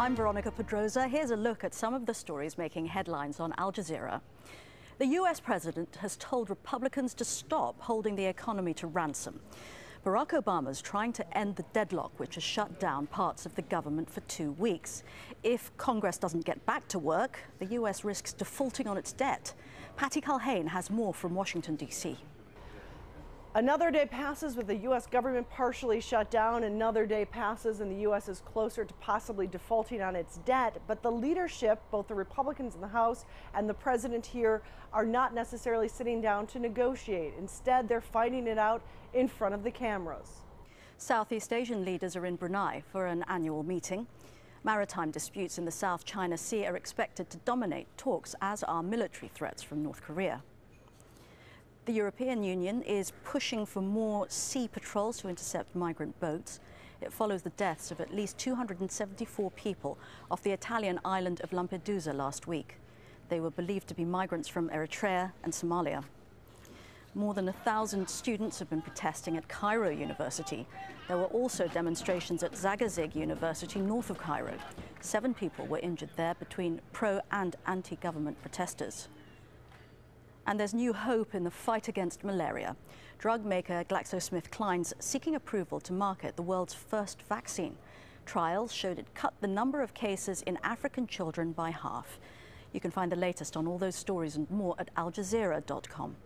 I'm Veronica Pedroza. Here's a look at some of the stories making headlines on Al Jazeera. The US president has told Republicans to stop holding the economy to ransom. Barack Obama is trying to end the deadlock which has shut down parts of the government for two weeks. If Congress doesn't get back to work, the US risks defaulting on its debt. Patty Culhane has more from Washington, D.C. Another day passes with the U.S. government partially shut down. Another day passes and the U.S. is closer to possibly defaulting on its debt. But the leadership, both the Republicans in the House and the president here, are not necessarily sitting down to negotiate. Instead, they're fighting it out in front of the cameras. Southeast Asian leaders are in Brunei for an annual meeting. Maritime disputes in the South China Sea are expected to dominate talks, as are military threats from North Korea. The European Union is pushing for more sea patrols to intercept migrant boats. It follows the deaths of at least 274 people off the Italian island of Lampedusa last week. They were believed to be migrants from Eritrea and Somalia. More than a thousand students have been protesting at Cairo University. There were also demonstrations at Zagazig University north of Cairo. Seven people were injured there between pro and anti-government protesters. And there's new hope in the fight against malaria. Drug maker GlaxoSmithKline's seeking approval to market the world's first vaccine. Trials showed it cut the number of cases in African children by half. You can find the latest on all those stories and more at aljazeera.com.